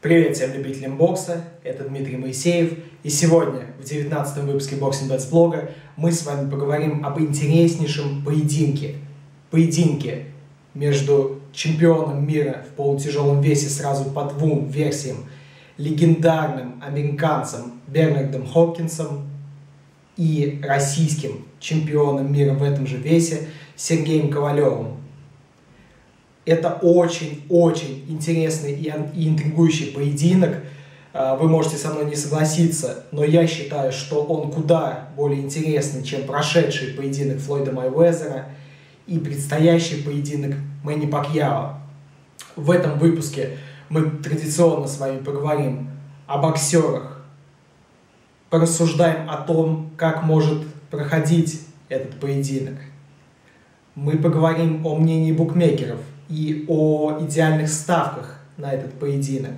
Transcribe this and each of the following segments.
Привет всем любителям бокса, это Дмитрий Моисеев, и сегодня, в 19 выпуске Boxing Bets блога, мы с вами поговорим об интереснейшем поединке. Поединке между чемпионом мира в полутяжелом весе сразу по двум версиям, легендарным американцем Бернардом Хопкинсом и российским чемпионом мира в этом же весе Сергеем Ковалевым. Это очень-очень интересный и интригующий поединок. А, вы можете со мной не согласиться, но я считаю, что он куда более интересный, чем прошедший поединок Флойда Майвезера и предстоящий поединок Мэнни Пакьяо. В этом выпуске мы традиционно с вами поговорим о боксерах, порассуждаем о том, как может проходить этот поединок. Мы поговорим о мнении букмекеров – и о идеальных ставках на этот поединок.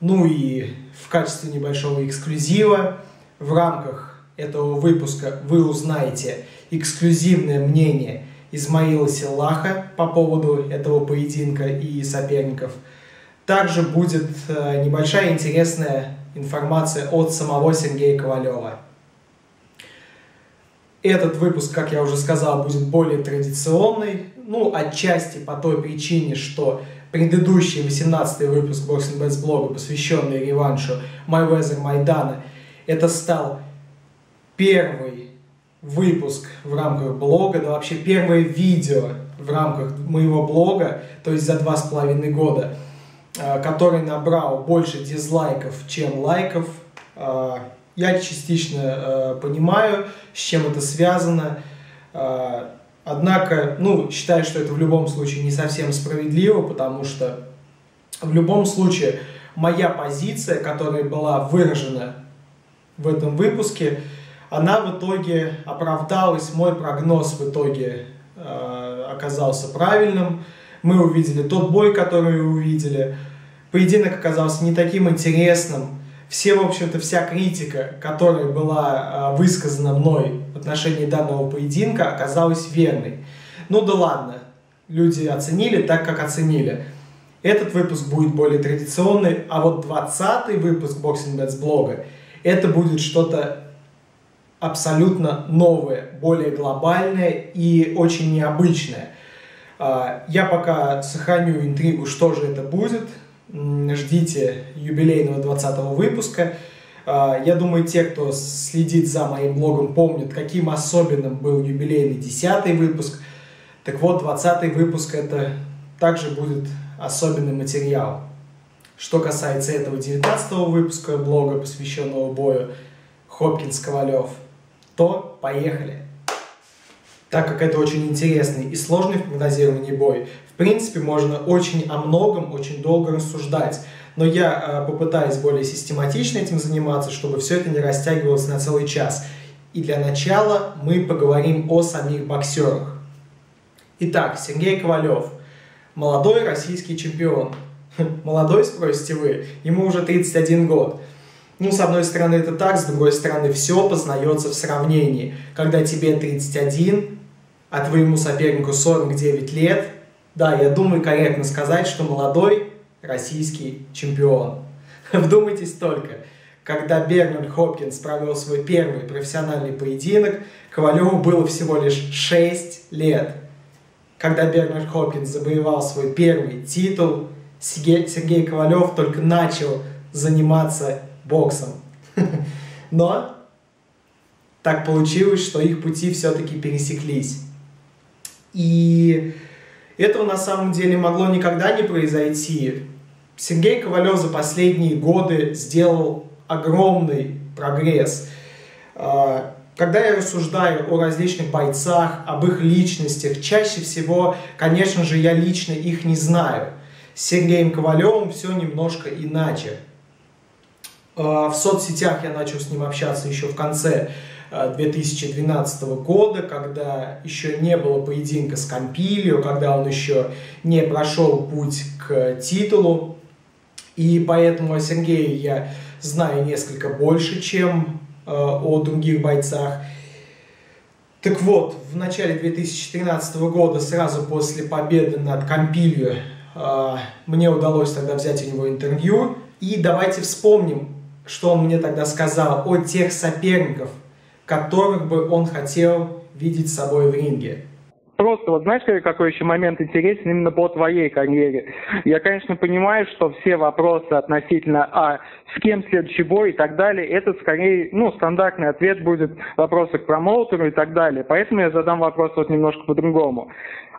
Ну и в качестве небольшого эксклюзива в рамках этого выпуска вы узнаете эксклюзивное мнение Измаила Силаха по поводу этого поединка и соперников. Также будет э, небольшая интересная информация от самого Сергея Ковалева. Этот выпуск, как я уже сказал, будет более традиционный, ну, отчасти по той причине, что предыдущий 18 выпуск Boxing Bets блога, посвященный реваншу Майвезер Майдана, это стал первый выпуск в рамках блога, да вообще первое видео в рамках моего блога, то есть за два с половиной года, э, который набрал больше дизлайков, чем лайков. Я частично э, понимаю, с чем это связано. Э, однако, ну, считаю, что это в любом случае не совсем справедливо, потому что в любом случае моя позиция, которая была выражена в этом выпуске, она в итоге оправдалась, мой прогноз в итоге э, оказался правильным. Мы увидели тот бой, который увидели. Поединок оказался не таким интересным, все, в общем-то, вся критика, которая была а, высказана мной в отношении данного поединка, оказалась верной. Ну да ладно, люди оценили так, как оценили. Этот выпуск будет более традиционный, а вот 20 выпуск Boxing Bets блога, это будет что-то абсолютно новое, более глобальное и очень необычное. А, я пока сохраню интригу, что же это будет, ждите юбилейного 20 выпуска. А, я думаю, те, кто следит за моим блогом, помнят, каким особенным был юбилейный 10 выпуск. Так вот, 20 выпуск это также будет особенный материал. Что касается этого 19 выпуска блога, посвященного бою Хопкинс-Ковалев, то поехали. Так как это очень интересный и сложный в прогнозировании бой, принципе, можно очень о многом, очень долго рассуждать. Но я э, попытаюсь более систематично этим заниматься, чтобы все это не растягивалось на целый час. И для начала мы поговорим о самих боксерах. Итак, Сергей Ковалев, молодой российский чемпион. Молодой, спросите вы, ему уже 31 год. Ну, с одной стороны это так, с другой стороны все познается в сравнении. Когда тебе 31, а твоему сопернику 49 лет, да, я думаю корректно сказать, что молодой российский чемпион. Вдумайтесь только, когда Бернард Хопкинс провел свой первый профессиональный поединок, Ковалеву было всего лишь 6 лет. Когда Бернард Хопкинс завоевал свой первый титул, Сергей Ковалев только начал заниматься боксом. Но так получилось, что их пути все-таки пересеклись. И этого на самом деле могло никогда не произойти. Сергей Ковалев за последние годы сделал огромный прогресс. А, когда я рассуждаю о различных бойцах, об их личностях, чаще всего, конечно же, я лично их не знаю. С Сергеем Ковалевым все немножко иначе. А, в соцсетях я начал с ним общаться еще в конце 2012 э, года, когда еще не было поединка с Кампилио, когда он еще не прошел путь к титулу. И поэтому о Сергее я знаю несколько больше, чем э, о других бойцах. Так вот, в начале 2013 года, сразу после победы над Кампилио, А, мне удалось тогда взять у него интервью. И давайте вспомним, что он мне тогда сказал о тех соперников, которых бы он хотел видеть собой в ринге. Просто вот знаешь, какой еще момент интересен именно по твоей карьере. Я, конечно, понимаю, что все вопросы относительно а с кем следующий бой и так далее, это скорее, ну, стандартный ответ будет вопросы к промоутеру и так далее. Поэтому я задам вопрос вот немножко по-другому.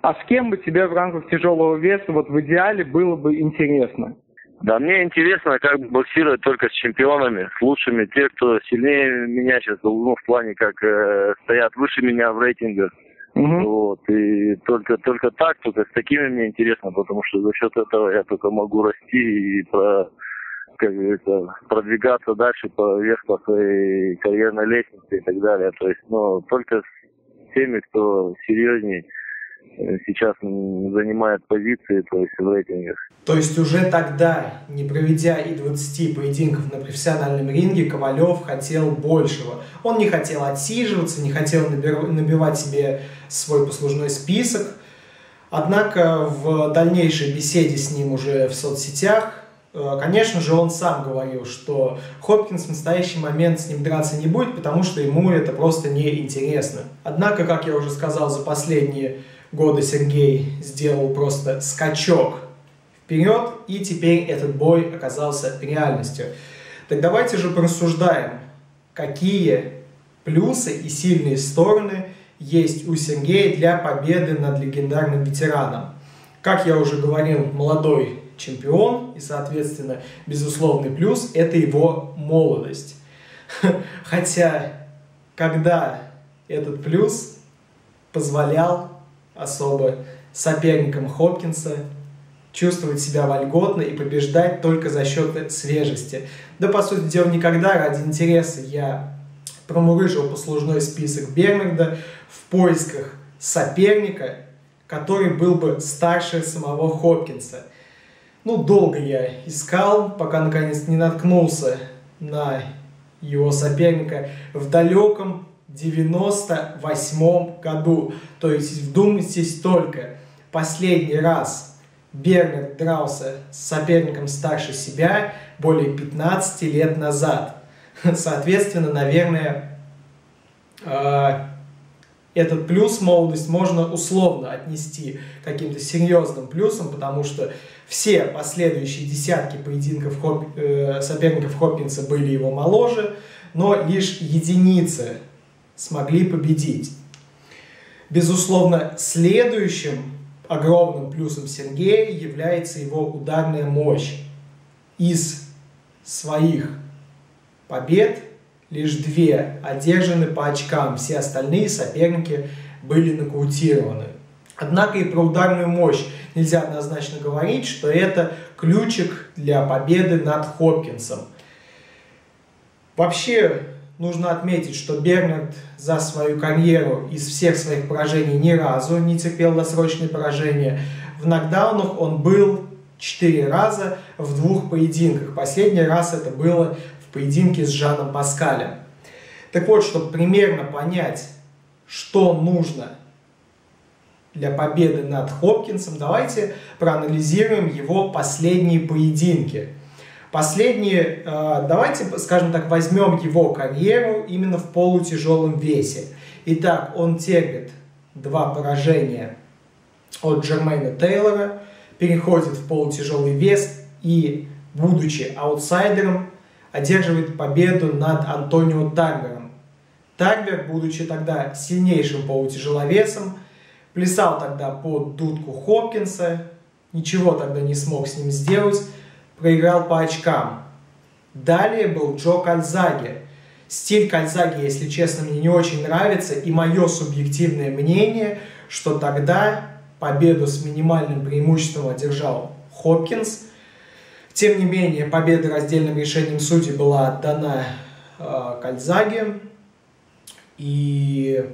А с кем бы тебе в рамках тяжелого веса вот в идеале было бы интересно? Да, мне интересно, как боксировать только с чемпионами, с лучшими, те, кто сильнее меня сейчас, ну, в плане, как э, стоят выше меня в рейтингах. Угу. Вот, и только, только так, только с такими мне интересно, потому что за счет этого я только могу расти и про, как говорится, продвигаться дальше по вверх по своей карьерной лестнице и так далее. То есть, ну, только с теми, кто серьезнее сейчас занимает позиции, то есть в рейтингах. То есть уже тогда, не проведя и 20 поединков на профессиональном ринге, Ковалев хотел большего. Он не хотел отсиживаться, не хотел набивать себе свой послужной список. Однако в дальнейшей беседе с ним уже в соцсетях, э, конечно же, он сам говорил, что Хопкинс в настоящий момент с ним драться не будет, потому что ему это просто неинтересно. Однако, как я уже сказал, за последние года Сергей сделал просто скачок вперед, и теперь этот бой оказался реальностью. Так давайте же порассуждаем, какие плюсы и сильные стороны есть у Сергея для победы над легендарным ветераном. Как я уже говорил, молодой чемпион, и, соответственно, безусловный плюс – это его молодость. Хотя, когда этот плюс позволял особо соперником Хопкинса, чувствовать себя вольготно и побеждать только за счет свежести. Да, по сути дела, никогда ради интереса я промурыжил послужной список Бернарда в поисках соперника, который был бы старше самого Хопкинса. Ну, долго я искал, пока наконец не наткнулся на его соперника в далеком 98 году. То есть вдумайтесь только, последний раз Бернард дрался с соперником старше себя более 15 лет назад. Соответственно, наверное, а, этот плюс молодость можно условно отнести каким-то серьезным плюсом, потому что все последующие десятки поединков. Э, соперников Хопкинса были его моложе, но лишь единицы смогли победить. Безусловно, следующим огромным плюсом Сергея является его ударная мощь. Из своих побед лишь две одержаны по очкам, все остальные соперники были нокаутированы. Однако и про ударную мощь нельзя однозначно говорить, что это ключик для победы над Хопкинсом. Вообще, Нужно отметить, что Бернард за свою карьеру из всех своих поражений ни разу не терпел досрочные поражения. В нокдаунах он был четыре раза в двух поединках. Последний раз это было в поединке с Жаном Паскалем. Так вот, чтобы примерно понять, что нужно для победы над Хопкинсом, давайте проанализируем его последние поединки – Последние, э, давайте, скажем так, возьмем его карьеру именно в полутяжелом весе. Итак, он терпит два поражения от Джермейна Тейлора, переходит в полутяжелый вес и, будучи аутсайдером, одерживает победу над Антонио Таргером. Таргер, будучи тогда сильнейшим полутяжеловесом, плясал тогда под дудку Хопкинса, ничего тогда не смог с ним сделать, проиграл по очкам. Далее был Джо Кальзаги. Стиль Кальзаги, если честно, мне не очень нравится, и мое субъективное мнение, что тогда победу с минимальным преимуществом одержал Хопкинс. Тем не менее, победа раздельным решением судей была отдана э, Кальзаге, и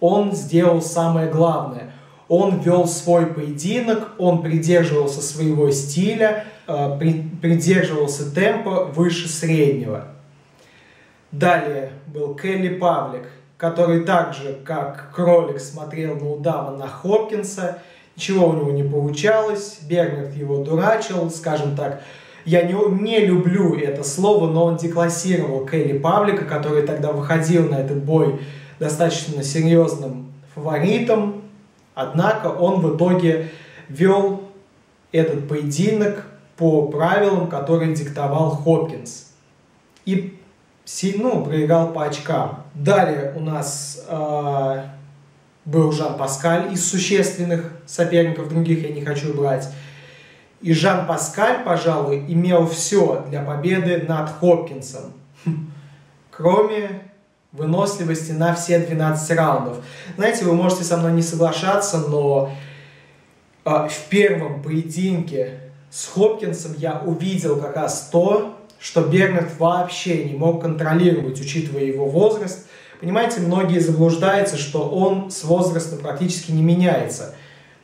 он сделал самое главное. Он вел свой поединок, он придерживался своего стиля, придерживался темпа выше среднего. Далее был Келли Павлик, который также, как кролик, смотрел на удава на Хопкинса, Ничего у него не получалось, Бернард его дурачил, скажем так. Я не, не люблю это слово, но он деклассировал Келли Павлика, который тогда выходил на этот бой достаточно серьезным фаворитом. Однако он в итоге вел этот поединок по правилам, которые диктовал Хопкинс. И ну, проиграл по очкам. Далее у нас э, был Жан Паскаль из существенных соперников, других я не хочу брать. И Жан Паскаль, пожалуй, имел все для победы над Хопкинсом. Кроме выносливости на все 12 раундов. Знаете, вы можете со мной не соглашаться, но э, в первом поединке с Хопкинсом я увидел как раз то, что Бернард вообще не мог контролировать, учитывая его возраст. Понимаете, многие заблуждаются, что он с возрастом практически не меняется.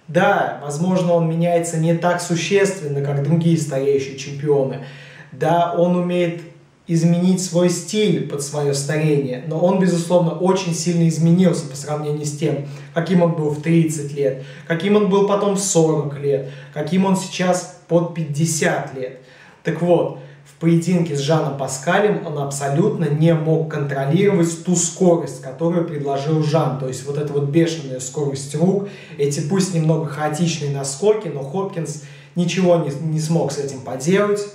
Да, возможно, он меняется не так существенно, как другие стареющие чемпионы. Да, он умеет изменить свой стиль под свое старение, но он, безусловно, очень сильно изменился по сравнению с тем, каким он был в 30 лет, каким он был потом в 40 лет, каким он сейчас под 50 лет. Так вот, поединке с Жаном Паскалем он абсолютно не мог контролировать ту скорость, которую предложил Жан. То есть вот эта вот бешеная скорость рук, эти пусть немного хаотичные наскоки, но Хопкинс ничего не, не смог с этим поделать.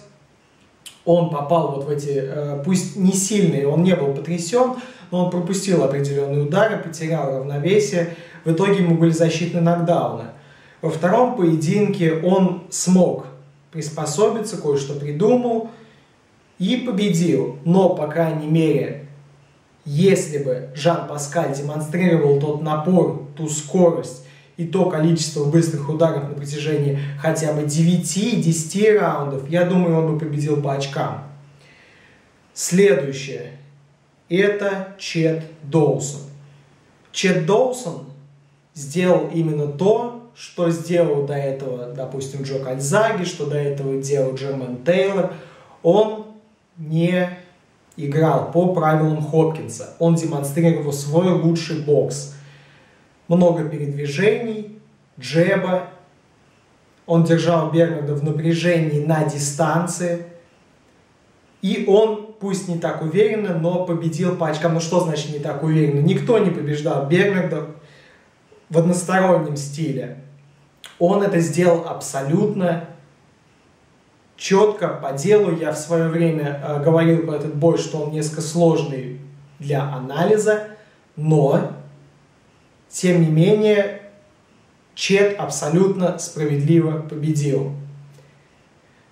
Он попал вот в эти, э, пусть не сильные, он не был потрясен, но он пропустил определенные удары, потерял равновесие. В итоге ему были защитные нокдауны. Во втором поединке он смог приспособиться, кое-что придумал – и победил. Но, по крайней мере, если бы Жан Паскаль демонстрировал тот напор, ту скорость и то количество быстрых ударов на протяжении хотя бы 9-10 раундов, я думаю, он бы победил по очкам. Следующее. Это Чет Доусон. Чет Доусон сделал именно то, что сделал до этого, допустим, Джо Кальзаги, что до этого делал Джерман Тейлор. Он не играл по правилам Хопкинса. Он демонстрировал свой лучший бокс. Много передвижений, джеба. Он держал Бернарда в напряжении на дистанции. И он, пусть не так уверенно, но победил по очкам. Ну что значит не так уверенно? Никто не побеждал Бернарда в одностороннем стиле. Он это сделал абсолютно четко, по делу. Я в свое время э, говорил про этот бой, что он несколько сложный для анализа, но, тем не менее, Чет абсолютно справедливо победил.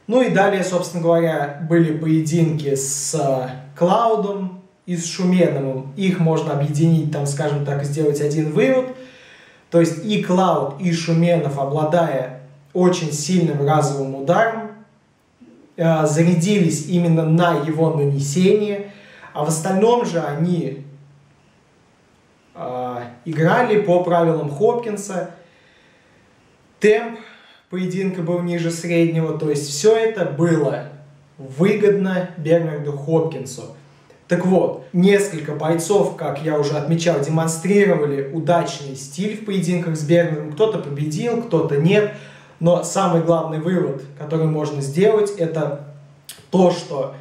Ну и далее, собственно говоря, были поединки с э, Клаудом и с Шуменовым. Их можно объединить, там, скажем так, сделать один вывод. То есть и Клауд, и Шуменов, обладая очень сильным разовым ударом, Э, зарядились именно на его нанесение, а в остальном же они э, играли по правилам Хопкинса. Темп поединка был ниже среднего, то есть все это было выгодно Бернарду Хопкинсу. Так вот, несколько бойцов, как я уже отмечал, демонстрировали удачный стиль в поединках с Бернардом. Кто-то победил, кто-то нет. Но самый главный вывод, который можно сделать, это то, что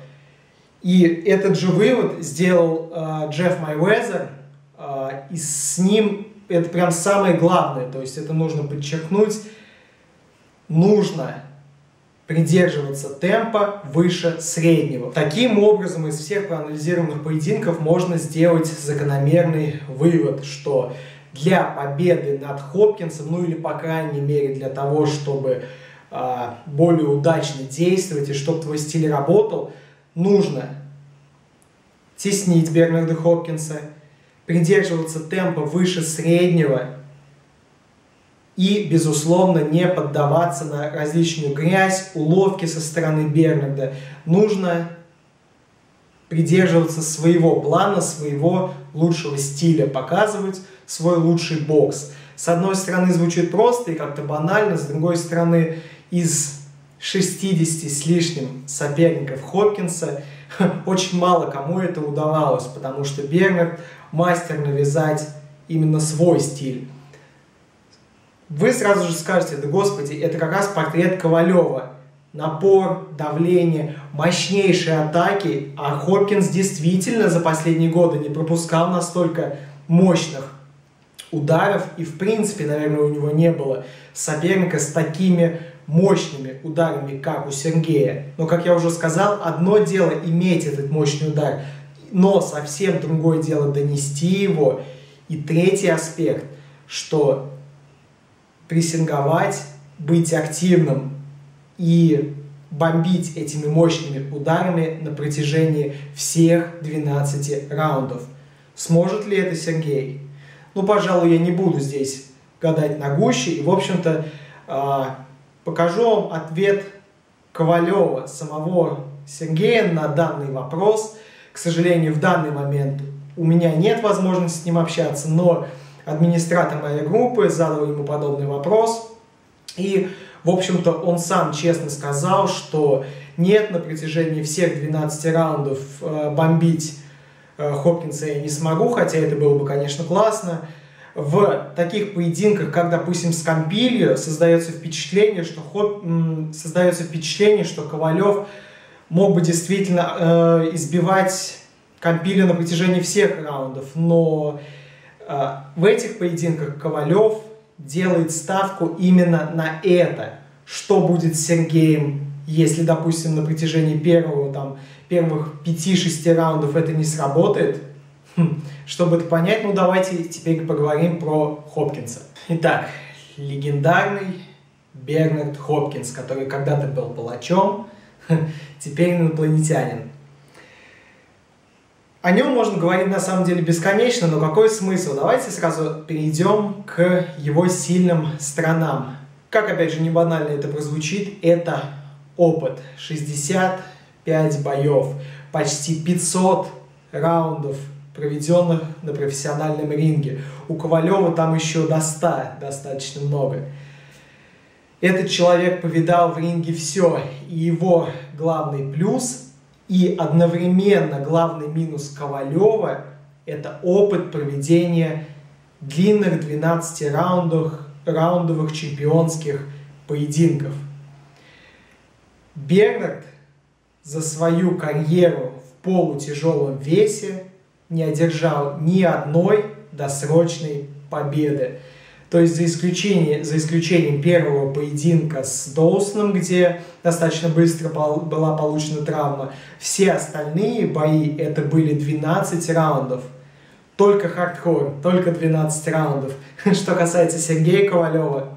и этот же вывод сделал э, Джефф Майвезер, э, и с ним это прям самое главное, то есть это нужно подчеркнуть, нужно придерживаться темпа выше среднего. Таким образом, из всех проанализированных поединков можно сделать закономерный вывод, что для победы над Хопкинсом, ну или по крайней мере для того, чтобы э, более удачно действовать и чтобы твой стиль работал, нужно теснить Бернарда Хопкинса, придерживаться темпа выше среднего и, безусловно, не поддаваться на различную грязь, уловки со стороны Бернарда. Нужно придерживаться своего плана, своего лучшего стиля, показывать свой лучший бокс. С одной стороны звучит просто и как-то банально, с другой стороны из 60 с лишним соперников Хопкинса очень мало кому это удавалось, потому что Бернард мастер навязать именно свой стиль. Вы сразу же скажете, да господи, это как раз портрет Ковалева. Напор, давление, мощнейшие атаки, а Хопкинс действительно за последние годы не пропускал настолько мощных ударов, и в принципе, наверное, у него не было соперника с такими мощными ударами, как у Сергея. Но, как я уже сказал, одно дело иметь этот мощный удар, но совсем другое дело донести его. И третий аспект, что прессинговать, быть активным и бомбить этими мощными ударами на протяжении всех 12 раундов. Сможет ли это Сергей? Ну, пожалуй, я не буду здесь гадать на гуще. И, в общем-то, а, покажу вам ответ Ковалева, самого Сергея на данный вопрос. К сожалению, в данный момент у меня нет возможности с ним общаться, но администратор моей группы задал ему подобный вопрос. И, в общем-то, он сам честно сказал, что нет, на протяжении всех 12 раундов э, бомбить э, Хопкинса я не смогу, хотя это было бы, конечно, классно в таких поединках, как, допустим, с Кампилью, создается впечатление, что Хоп... создается впечатление, что Ковалев мог бы действительно э, избивать Кампилью на протяжении всех раундов, но в этих поединках Ковалев делает ставку именно на это, что будет с Сергеем, если, допустим, на протяжении первого, там, первых 5-6 раундов это не сработает, Хм, чтобы это понять, ну давайте теперь поговорим про Хопкинса. Итак, легендарный Бернард Хопкинс, который когда-то был палачом, теперь инопланетянин. О нем можно говорить на самом деле бесконечно, но какой смысл? Давайте сразу перейдем к его сильным сторонам. Как, опять же, не банально это прозвучит, это опыт. 65 боев, почти 500 раундов проведенных на профессиональном ринге. У Ковалева там еще до 100 достаточно много. Этот человек повидал в ринге все, и его главный плюс и одновременно главный минус Ковалева – это опыт проведения длинных 12 раундов, раундовых чемпионских поединков. Бернард за свою карьеру в полутяжелом весе не одержал ни одной досрочной победы. То есть за, исключение, за исключением первого поединка с Доусоном, где достаточно быстро была получена травма, все остальные бои это были 12 раундов. Только хардкор, только 12 раундов. Что касается Сергея Ковалева,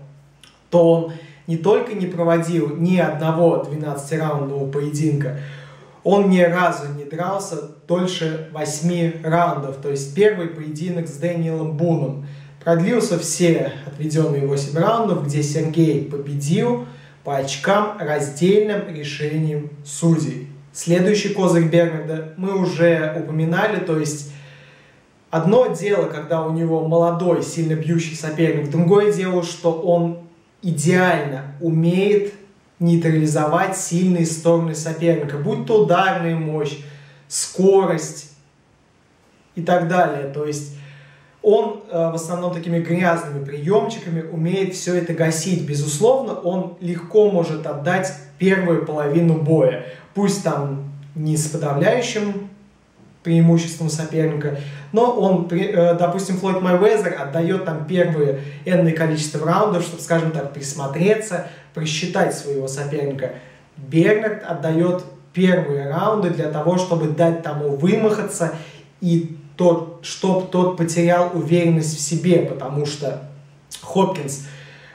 то он не только не проводил ни одного 12-раундового поединка, он ни разу не дрался дольше 8 раундов. То есть первый поединок с Дэниелом Буном продлился все отведенные 8 раундов, где Сергей победил по очкам раздельным решением судей. Следующий козырь Бернарда мы уже упоминали, то есть одно дело, когда у него молодой, сильно бьющий соперник, другое дело, что он идеально умеет нейтрализовать сильные стороны соперника, будь то ударная мощь, скорость и так далее. То есть он э, в основном такими грязными приемчиками умеет все это гасить. Безусловно, он легко может отдать первую половину боя. Пусть там не с подавляющим преимуществом соперника, но он, э, допустим, Флойд Майвезер отдает там первые энное количество раундов, чтобы, скажем так, присмотреться, просчитать своего соперника. Бернард отдает первые раунды для того, чтобы дать тому вымахаться и тот, чтобы тот потерял уверенность в себе, потому что Хопкинс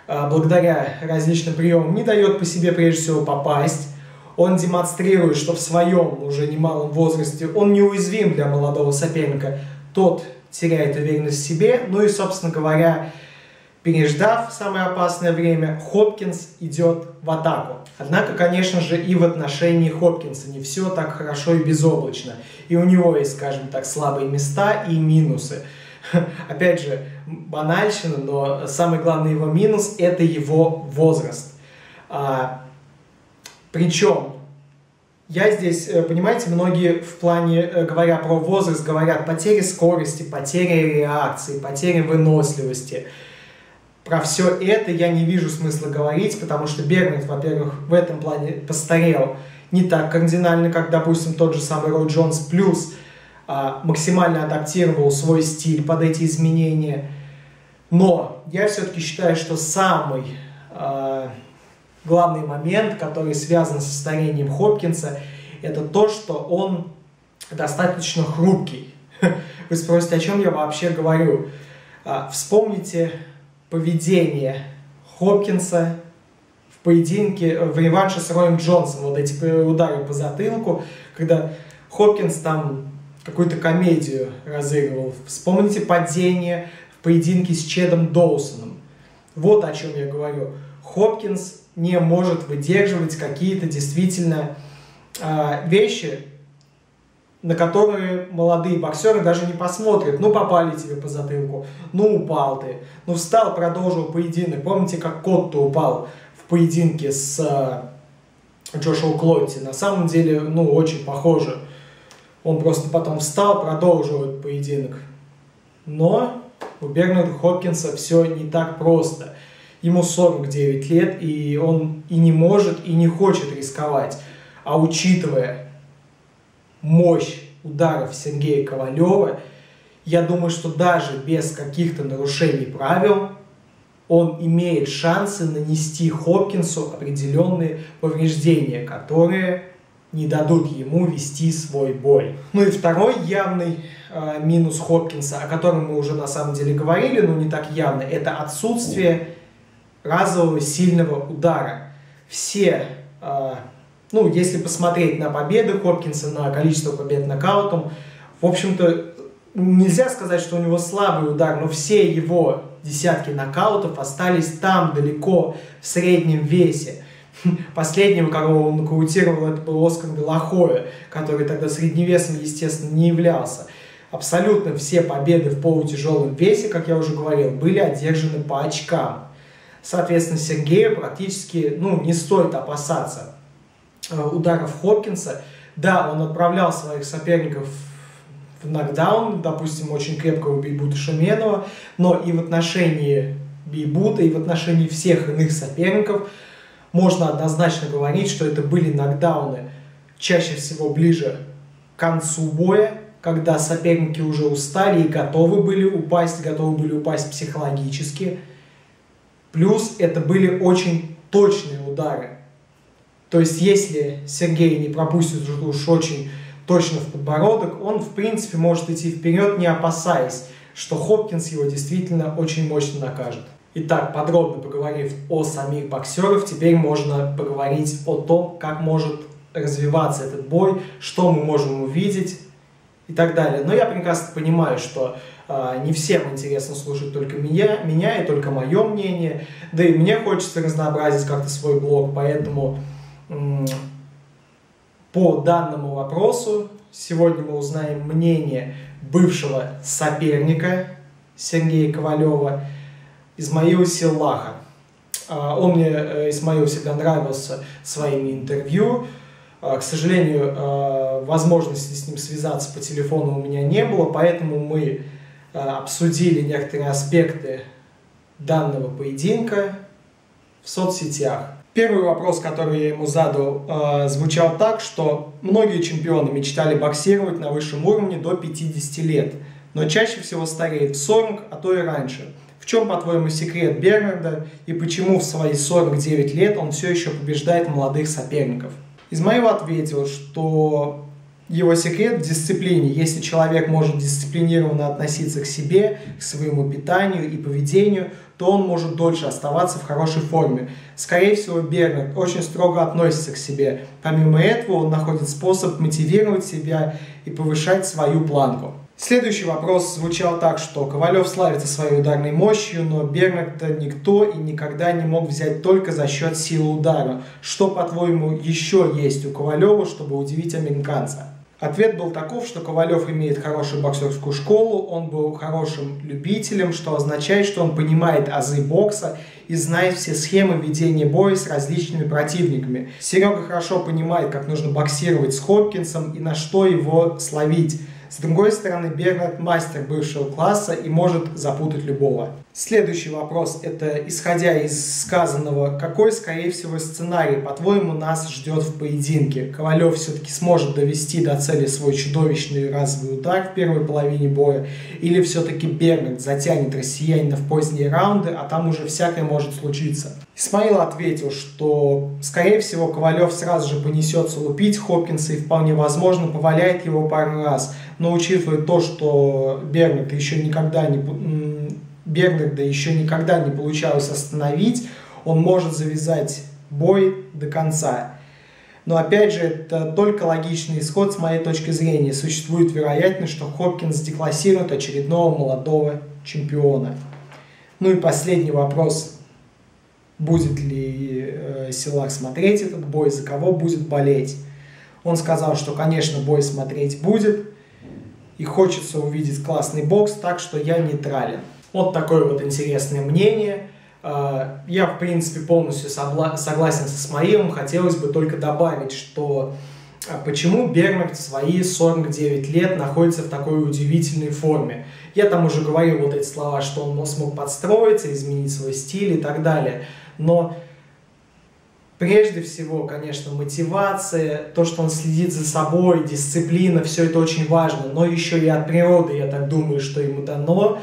э, благодаря различным приемам не дает по себе прежде всего попасть. Он демонстрирует, что в своем уже немалом возрасте он неуязвим для молодого соперника. Тот теряет уверенность в себе. Ну и, собственно говоря, Переждав самое опасное время, Хопкинс идет в атаку. Однако, конечно же, и в отношении Хопкинса не все так хорошо и безоблачно. И у него есть, скажем так, слабые места и минусы. Опять же, банальщина, но самый главный его минус – это его возраст. А, причем, я здесь, э, понимаете, многие в плане, э, говоря про возраст, говорят потери скорости, потери реакции, потери выносливости – про все это я не вижу смысла говорить, потому что Бернет, во-первых, в этом плане постарел не так кардинально, как, допустим, тот же самый Рой Джонс, плюс а, максимально адаптировал свой стиль под эти изменения. Но я все-таки считаю, что самый а, главный момент, который связан со старением Хопкинса, это то, что он достаточно хрупкий. Вы спросите, о чем я вообще говорю? А, вспомните поведение Хопкинса в поединке, в реванше с Роем Джонсом, вот эти удары по затылку, когда Хопкинс там какую-то комедию разыгрывал. Вспомните падение в поединке с Чедом Доусоном. Вот о чем я говорю. Хопкинс не может выдерживать какие-то действительно э, вещи, на которые молодые боксеры даже не посмотрят. Ну, попали тебе по затылку, ну, упал ты, ну, встал, продолжил поединок. Помните, как Котто упал в поединке с э, Джошуа Клотти? На самом деле, ну, очень похоже. Он просто потом встал, продолжил этот поединок. Но у Бернарда Хопкинса все не так просто. Ему 49 лет, и он и не может, и не хочет рисковать. А учитывая мощь ударов Сергея Ковалева, я думаю, что даже без каких-то нарушений правил он имеет шансы нанести Хопкинсу определенные повреждения, которые не дадут ему вести свой бой. Ну и второй явный э, минус Хопкинса, о котором мы уже на самом деле говорили, но не так явно, это отсутствие разового сильного удара. Все э, ну, если посмотреть на победы Хопкинса, на количество побед нокаутом, в общем-то, нельзя сказать, что у него слабый удар, но все его десятки нокаутов остались там, далеко, в среднем весе. Последним, кого он нокаутировал, это был Оскар Белохоя, который тогда средневесом, естественно, не являлся. Абсолютно все победы в полутяжелом весе, как я уже говорил, были одержаны по очкам. Соответственно, Сергею практически ну, не стоит опасаться ударов Хопкинса. Да, он отправлял своих соперников в нокдаун, допустим, очень крепкого Бейбута Шуменова, но и в отношении Бейбута, и в отношении всех иных соперников можно однозначно говорить, что это были нокдауны чаще всего ближе к концу боя, когда соперники уже устали и готовы были упасть, готовы были упасть психологически. Плюс это были очень точные удары. То есть, если Сергей не пропустит уж очень точно в подбородок, он, в принципе, может идти вперед, не опасаясь, что Хопкинс его действительно очень мощно накажет. Итак, подробно поговорив о самих боксерах, теперь можно поговорить о том, как может развиваться этот бой, что мы можем увидеть и так далее. Но я прекрасно понимаю, что э, не всем интересно слушать только меня, меня и только мое мнение, да и мне хочется разнообразить как-то свой блог, поэтому по данному вопросу сегодня мы узнаем мнение бывшего соперника Сергея Ковалева Измаила Силлаха. А, он мне, э, Исмаил, всегда нравился своими интервью. А, к сожалению, а, возможности с ним связаться по телефону у меня не было, поэтому мы обсудили некоторые аспекты данного поединка в соцсетях. Первый вопрос, который я ему задал, э, звучал так, что многие чемпионы мечтали боксировать на высшем уровне до 50 лет, но чаще всего стареют в 40, а то и раньше. В чем, по-твоему, секрет Бернарда и почему в свои 49 лет он все еще побеждает молодых соперников? Измаил ответил, что его секрет в дисциплине. Если человек может дисциплинированно относиться к себе, к своему питанию и поведению, то он может дольше оставаться в хорошей форме. Скорее всего, Бернард очень строго относится к себе. Помимо этого, он находит способ мотивировать себя и повышать свою планку. Следующий вопрос звучал так, что Ковалев славится своей ударной мощью, но Бернарда никто и никогда не мог взять только за счет силы удара. Что, по-твоему, еще есть у Ковалева, чтобы удивить американца? Ответ был таков, что Ковалев имеет хорошую боксерскую школу, он был хорошим любителем, что означает, что он понимает азы бокса и знает все схемы ведения боя с различными противниками. Серега хорошо понимает, как нужно боксировать с Хопкинсом и на что его словить. С другой стороны, Бернард мастер бывшего класса и может запутать любого. Следующий вопрос – это, исходя из сказанного, какой, скорее всего, сценарий, по-твоему, нас ждет в поединке? Ковалев все-таки сможет довести до цели свой чудовищный разовый удар в первой половине боя? Или все-таки Бернард затянет россиянина в поздние раунды, а там уже всякое может случиться? Исмаил ответил, что, скорее всего, Ковалев сразу же понесется лупить Хопкинса и вполне возможно поваляет его пару раз. Но учитывая то, что Бернард еще никогда не Бернарда еще никогда не получалось остановить, он может завязать бой до конца. Но опять же, это только логичный исход с моей точки зрения. Существует вероятность, что Хопкинс деклассирует очередного молодого чемпиона. Ну и последний вопрос. Будет ли э, Силак смотреть этот бой, за кого будет болеть? Он сказал, что, конечно, бой смотреть будет, и хочется увидеть классный бокс, так что я нейтрален. Вот такое вот интересное мнение. А, я, в принципе, полностью согласен со Смаилом. Хотелось бы только добавить, что а, почему Бермарт в свои 49 лет находится в такой удивительной форме. Я там уже говорил вот эти слова, что он смог подстроиться, изменить свой стиль и так далее. Но прежде всего, конечно, мотивация, то, что он следит за собой, дисциплина, все это очень важно. Но еще и от природы, я так думаю, что ему дано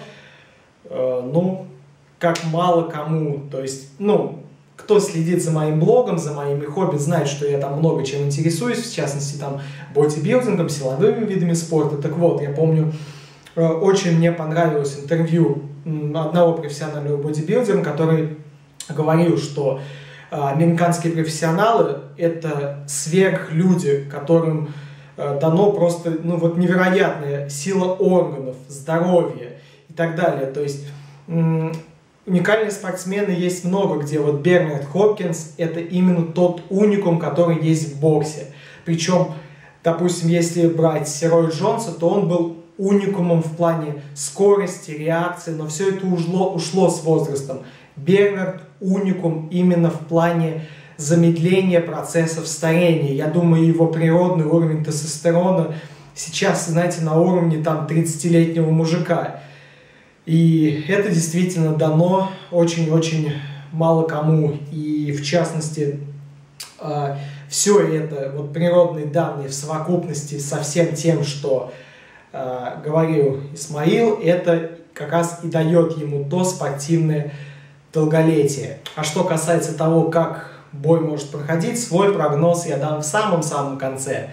Э, ну, как мало кому, то есть, ну, кто следит за моим блогом, за моими хобби, знает, что я там много чем интересуюсь, в частности, там, бодибилдингом, силовыми видами спорта. Так вот, я помню, э, очень мне понравилось интервью одного профессионального бодибилдера, который говорил, что э, американские профессионалы – это сверхлюди, которым дано просто ну, вот невероятная сила органов, здоровье, так далее. То есть уникальные спортсмены есть много где. Вот Бернард Хопкинс – это именно тот уникум, который есть в боксе. Причем, допустим, если брать Сирой Джонса, то он был уникумом в плане скорости, реакции, но все это ушло, ушло с возрастом. Бернард уникум именно в плане замедления процессов старения. Я думаю, его природный уровень тестостерона сейчас, знаете, на уровне там 30-летнего мужика. И это действительно дано очень-очень мало кому. И в частности, а, все это, вот природные данные в совокупности со всем тем, что а, говорил Исмаил, это как раз и дает ему то спортивное долголетие. А что касается того, как бой может проходить, свой прогноз я дам в самом-самом конце.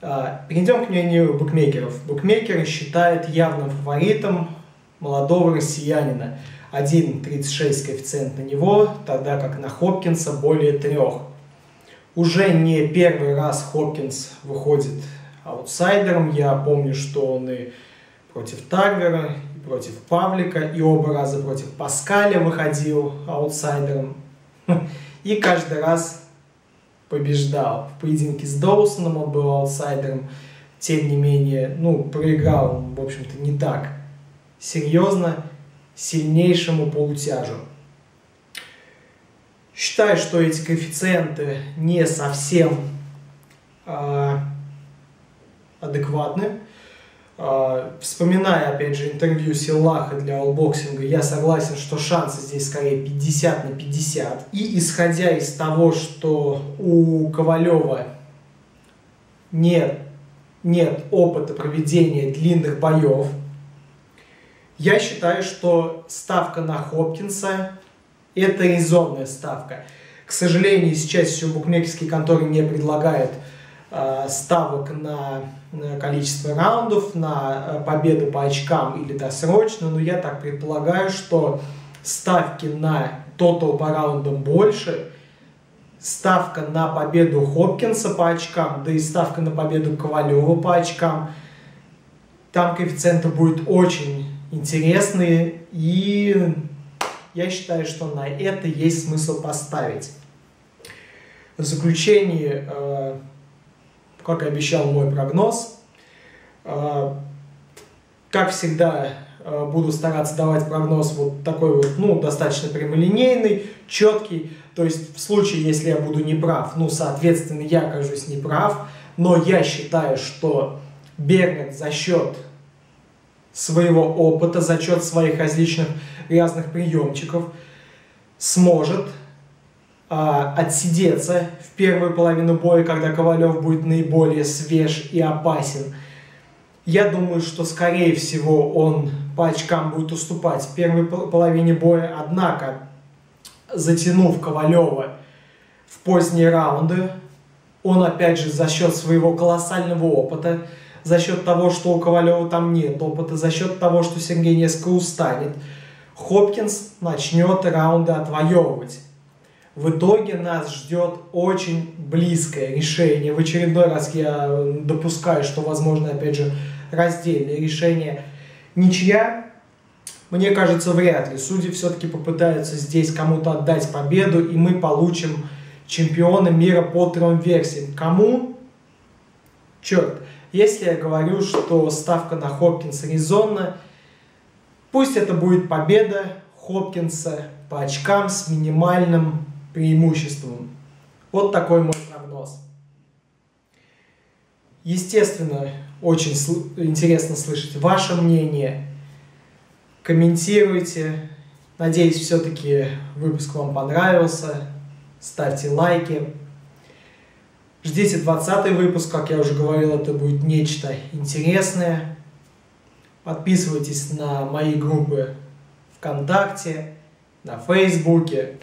А, перейдем к мнению букмекеров. Букмекеры считают явным фаворитом молодого россиянина. 1,36 коэффициент на него, тогда как на Хопкинса более трех. Уже не первый раз Хопкинс выходит аутсайдером. Я помню, что он и против Тарвера, против Павлика, и оба раза против Паскаля выходил аутсайдером. И каждый раз побеждал. В поединке с Доусоном он был аутсайдером. Тем не менее, ну, проиграл, в общем-то, не так серьезно сильнейшему полутяжу. Считаю, что эти коэффициенты не совсем э, адекватны. Э, вспоминая, опять же, интервью Силлаха для allboxing а, я согласен, что шансы здесь скорее 50 на 50. И исходя из того, что у Ковалева нет, нет опыта проведения длинных боев, я считаю, что ставка на Хопкинса – это резонная ставка. К сожалению, сейчас еще букмекерские конторы не предлагают ставок на, количество раундов, на э, победу по очкам или досрочно, но я так предполагаю, что ставки на тотал по раундам больше, ставка на победу Хопкинса по очкам, да и ставка на победу Ковалева по очкам, там коэффициенты будет очень интересные, и я считаю, что на это есть смысл поставить. В заключение, э, как и обещал мой прогноз, э, как всегда, э, буду стараться давать прогноз вот такой вот, ну, достаточно прямолинейный, четкий. То есть в случае, если я буду неправ, ну, соответственно, я окажусь неправ, но я считаю, что Бернет за счет своего опыта, за счет своих различных разных приемчиков сможет а, отсидеться в первую половину боя, когда Ковалев будет наиболее свеж и опасен. Я думаю, что скорее всего он по очкам будет уступать в первой половине боя, однако затянув Ковалева в поздние раунды, он опять же за счет своего колоссального опыта, за счет того, что у Ковалева там нет опыта, за счет того, что Сергей несколько устанет, Хопкинс начнет раунды отвоевывать. В итоге нас ждет очень близкое решение. В очередной раз я допускаю, что возможно, опять же, раздельное решение. Ничья, мне кажется, вряд ли. Судьи все-таки попытаются здесь кому-то отдать победу, и мы получим чемпиона мира по трем версиям. Кому? Черт. Если я говорю, что ставка на Хопкинса резонна, пусть это будет победа Хопкинса по очкам с минимальным преимуществом. Вот такой мой прогноз. Естественно, очень интересно слышать ваше мнение. Комментируйте. Надеюсь, все-таки выпуск вам понравился. Ставьте лайки. Ждите 20 выпуск, как я уже говорил, это будет нечто интересное. Подписывайтесь на мои группы ВКонтакте, на Фейсбуке.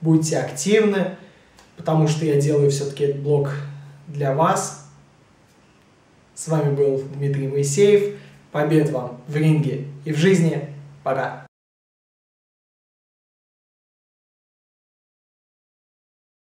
Будьте активны, потому что я делаю все-таки этот блог для вас. С вами был Дмитрий Моисеев. Побед вам в ринге и в жизни. Пока.